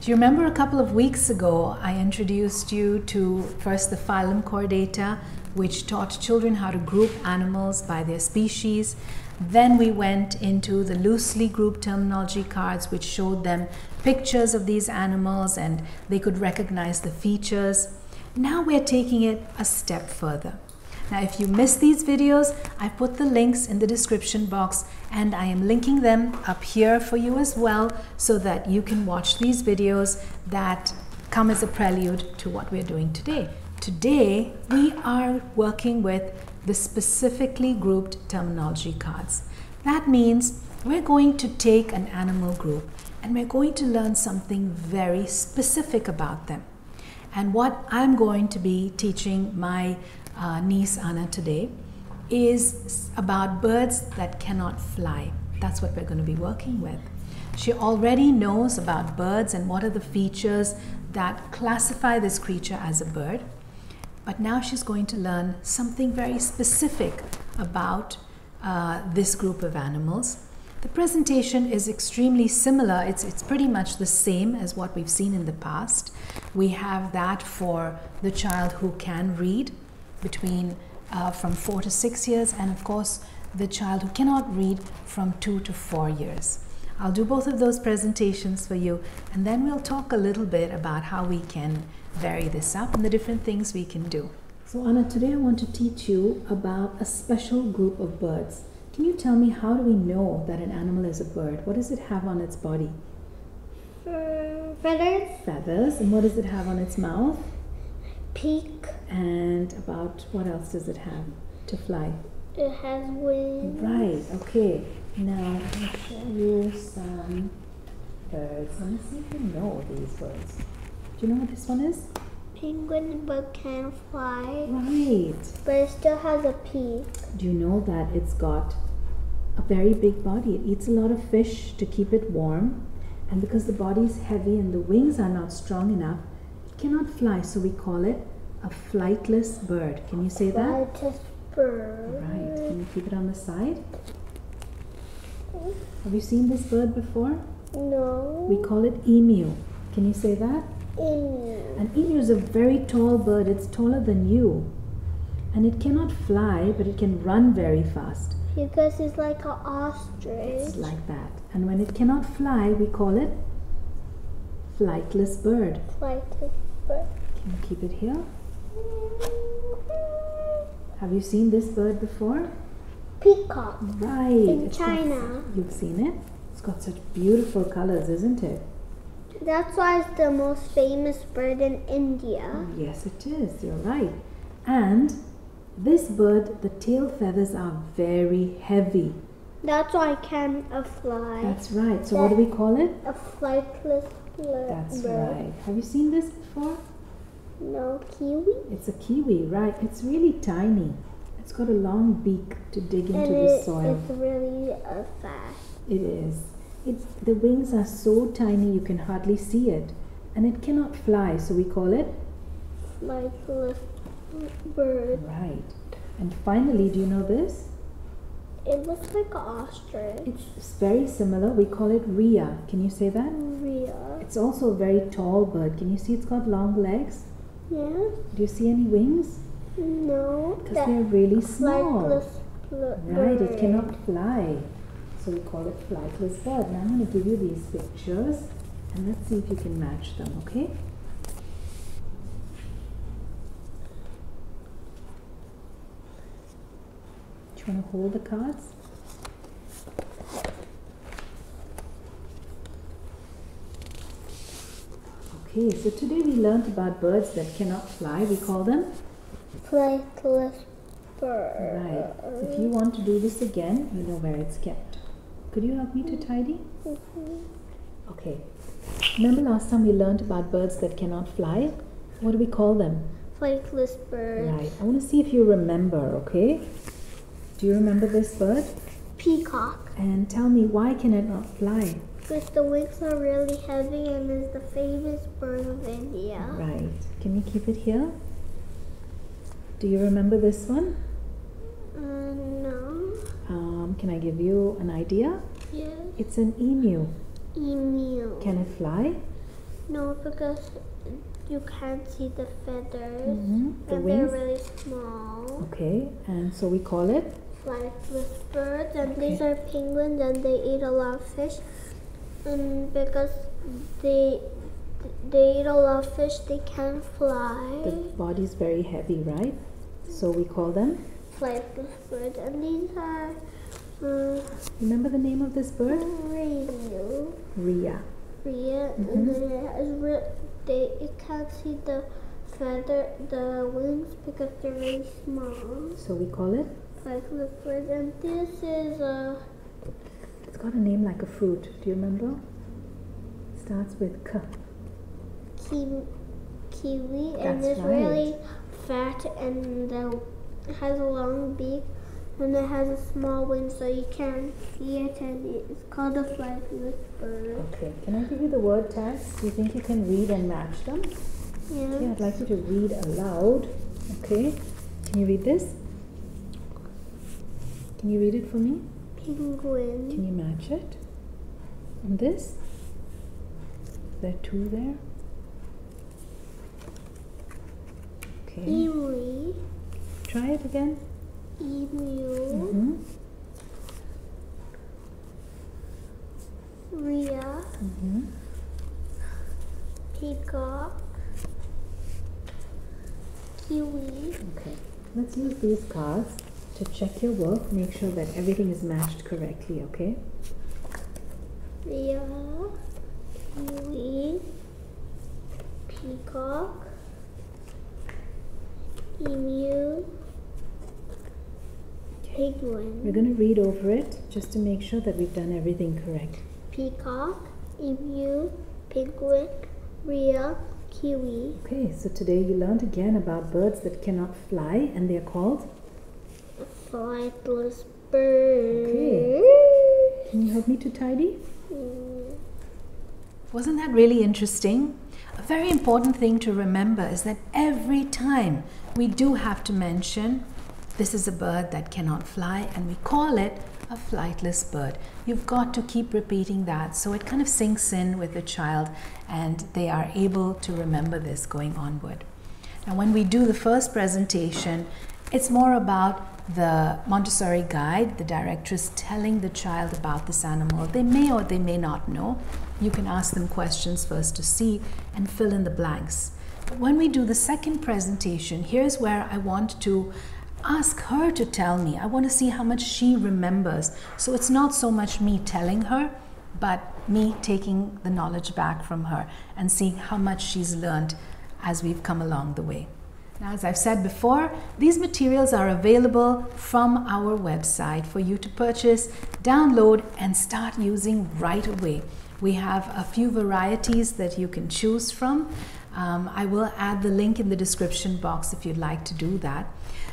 Do you remember a couple of weeks ago I introduced you to first the phylum chordata, which taught children how to group animals by their species. Then we went into the loosely grouped terminology cards, which showed them pictures of these animals and they could recognize the features. Now we're taking it a step further. Now, if you missed these videos, I put the links in the description box and I am linking them up here for you as well so that you can watch these videos that come as a prelude to what we're doing today. Today, we are working with the specifically grouped terminology cards. That means we're going to take an animal group and we're going to learn something very specific about them. And what I'm going to be teaching my uh, niece Anna today is about birds that cannot fly. That's what we're going to be working with. She already knows about birds and what are the features that classify this creature as a bird. But now she's going to learn something very specific about uh, this group of animals. The presentation is extremely similar. It's, it's pretty much the same as what we've seen in the past. We have that for the child who can read between uh, from four to six years, and of course, the child who cannot read from two to four years. I'll do both of those presentations for you, and then we'll talk a little bit about how we can vary this up and the different things we can do. So, Anna, today I want to teach you about a special group of birds. Can you tell me how do we know that an animal is a bird? What does it have on its body? Uh, feathers. Feathers. And what does it have on its mouth? Peak. And about what else does it have to fly? It has wings. Right, okay. Now, me show you some birds. See if you know these birds. Do you know what this one is? Penguin but can fly. Right. But it still has a peak. Do you know that it's got a very big body? It eats a lot of fish to keep it warm. And because the body is heavy and the wings are not strong enough, cannot fly. So we call it a flightless bird. Can you say that? Flightless bird. Right. Can you keep it on the side? Mm-hmm. Have you seen this bird before? No. We call it emu. Can you say that? Emu. An emu is a very tall bird. It's taller than you. And it cannot fly, but it can run very fast. Because it's like an ostrich. It's like that. And when it cannot fly, we call it flightless bird. Flightless bird. Can you keep it here? Have you seen this bird before? Peacock. Right. In It's got- China. you've seen it? It's got such beautiful colors, isn't it? That's why it's the most famous bird in India. Yes, it is. You're right. And this bird, the tail feathers are very heavy. That's why it can uh, fly. That's right. So, what do we call it? a flightless That's bird. right. Have you seen this before? No kiwi. It's a kiwi, right? It's really tiny. It's got a long beak to dig into and the it, soil. it's really uh, fast. It is. It's, the wings are so tiny you can hardly see it. And it cannot fly, so we call it Flightless bird. right. And finally, do you know this? It looks like an ostrich. It's very similar. We call it rhea. Can you say that? Real. It's also a very tall bird. Can you see it's got long legs? Yeah. Do you see any wings? No. Because they're really small. Right, it cannot fly. So we call it flightless bird. Now I'm going to give you these pictures and let's see if you can match them, okay? Want to hold the cards? Okay, so today we learned about birds that cannot fly. We call them Flightless birds. Right. If you want to do this again, you know where it's kept. Could you help me to tidy? Mhm. Okay. Remember last time we learned about birds that cannot fly? What do we call them? Flightless birds. Right. I want to see if you remember, okay? Do you remember this bird? Peacock. And tell me why can it not fly? Because the wings are really heavy and is the famous bird of India. Right. Can you keep it here? Do you remember this one? Uh, no. Um, can I give you an idea? Yes. It's an emu. Emu. Can it fly? No, because you can't see the feathers. Mhm, the and they're really small. Okay, and so we call it Flightless birds, and these are penguins, and they eat a lot of fish. And because they they eat a lot of fish, they can't fly. the body's very heavy, right? So we call them. Flightless birds, and these are uh, Remember the name of this bird? Rhea. Rhea, Mhm. and then it they it can't see the feather, the wings because they're very small. So we call it. Birds, and this is a It's got a name like a fruit. Do you remember? It Starts with K. kiwi, kiwi and it's right. really fat and it has a long beak and it has a small wing so you can't see it and it's called a flightless bird. Okay. Can I give you the word tags? Do you think you can read and match them? Yeah. Okay, I'd like you to read aloud. Okay. Can you read this? Can you read it for me? Penguin. Can you match it? And this? There are two there. Okay. Emu. Try it again. Emu. Mm-hmm. Rhea. Mm-hmm. Peacock. Kiwi. Okay. Let's use these cards to check your work. Make sure that everything is matched correctly. Okay. Rhea. Kiwi. Peacock. Emu. Penguin. We're going to read over it just to make sure that we've done everything correct. Peacock. Emu. Penguin. Rhea. Kiwi. Okay, so today you learned again about birds that cannot fly and they're called. Flightless bird. Okay. Can you help me to tidy? Mm. Wasn't that really interesting? A very important thing to remember is that every time we do have to mention this is a bird that cannot fly and we call it a flightless bird. You've got to keep repeating that so it kind of sinks in with the child and they are able to remember this going onward. Now, when we do the first presentation, it's more about the Montessori guide, the directress telling the child about this animal. They may or they may not know. You can ask them questions first to see and fill in the blanks. But when we do the second presentation, here's where I want to ask her to tell me. I want to see how much she remembers. So it's not so much me telling her, but me taking the knowledge back from her and seeing how much she's learned as we've come along the way. As I've said before, these materials are available from our website for you to purchase, download, and start using right away. We have a few varieties that you can choose from. Um, I will add the link in the description box if you'd like to do that.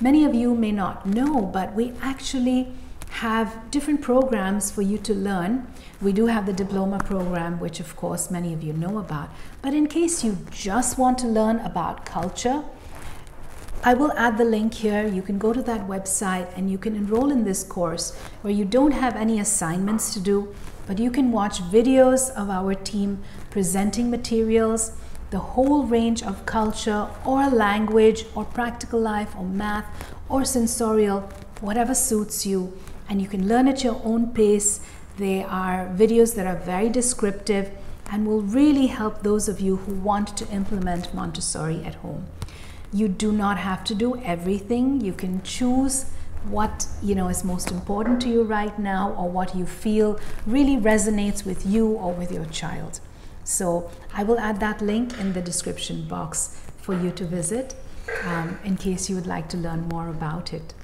Many of you may not know, but we actually have different programs for you to learn. We do have the diploma program, which of course many of you know about. But in case you just want to learn about culture, I will add the link here. You can go to that website and you can enroll in this course where you don't have any assignments to do, but you can watch videos of our team presenting materials, the whole range of culture or language or practical life or math or sensorial, whatever suits you. And you can learn at your own pace. They are videos that are very descriptive and will really help those of you who want to implement Montessori at home. You do not have to do everything. You can choose what you know is most important to you right now or what you feel really resonates with you or with your child. So I will add that link in the description box for you to visit um, in case you would like to learn more about it.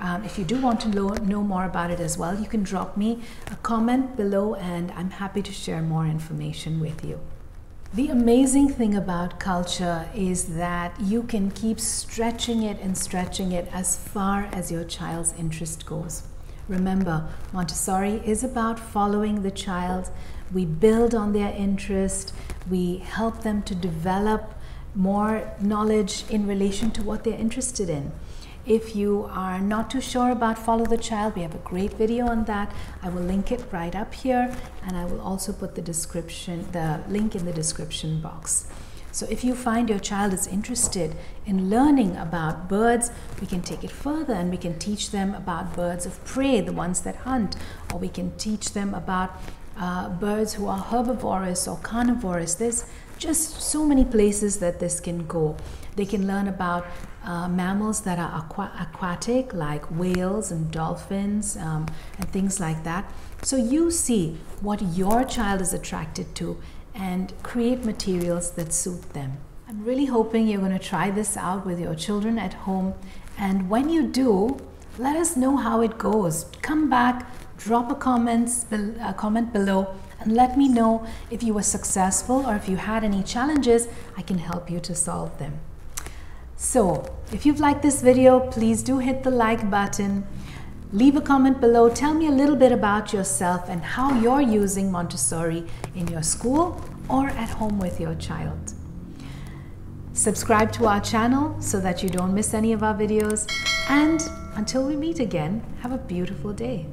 Um, if you do want to lo- know more about it as well, you can drop me a comment below and I'm happy to share more information with you. The amazing thing about culture is that you can keep stretching it and stretching it as far as your child's interest goes. Remember, Montessori is about following the child. We build on their interest, we help them to develop more knowledge in relation to what they're interested in. If you are not too sure about Follow the Child, we have a great video on that. I will link it right up here and I will also put the description, the link in the description box. So if you find your child is interested in learning about birds, we can take it further and we can teach them about birds of prey, the ones that hunt, or we can teach them about uh, birds who are herbivorous or carnivorous. There's just so many places that this can go. They can learn about uh, mammals that are aqua aquatic, like whales and dolphins um, and things like that. So you see what your child is attracted to and create materials that suit them. I'm really hoping you're going to try this out with your children at home. And when you do, let us know how it goes. Come back, drop a, comments, a comment below and let me know if you were successful or if you had any challenges, I can help you to solve them. So, if you've liked this video, please do hit the like button. Leave a comment below. Tell me a little bit about yourself and how you're using Montessori in your school or at home with your child. Subscribe to our channel so that you don't miss any of our videos. And until we meet again, have a beautiful day.